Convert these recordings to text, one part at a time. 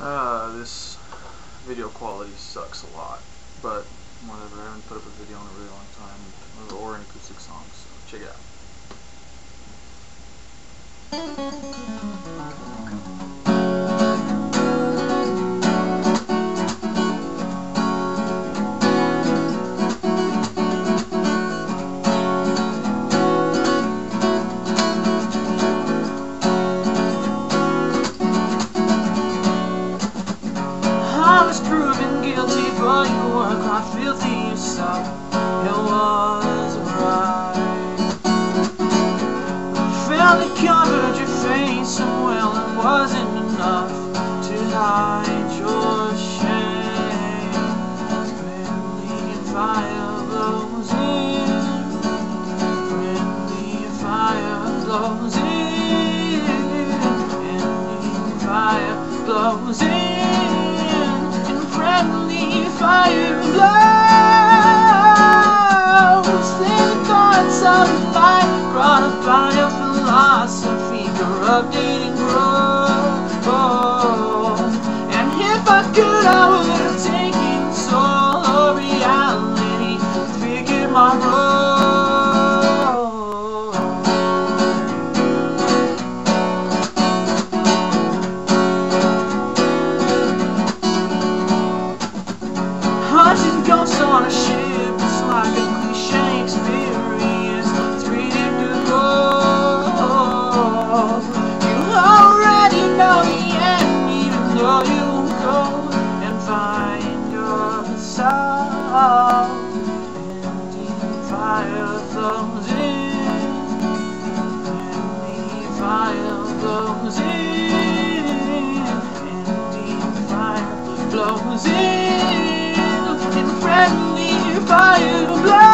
Uh, this video quality sucks a lot, but whatever, I haven't put up a video in a really long time, or an acoustic song, so check it out. You were quite filthy yourself. It was right. Felt it covered your face, and well, it wasn't enough to hide your shame. Friendly fire blows in. Friendly fire blows in. Friendly fire blows in friendly fire and if I could, I would have taken soul of reality, my role. Hunting ghosts on a ship It's like a cliche fire in the fire in fire flows in friendly fire blows.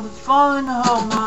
That's falling home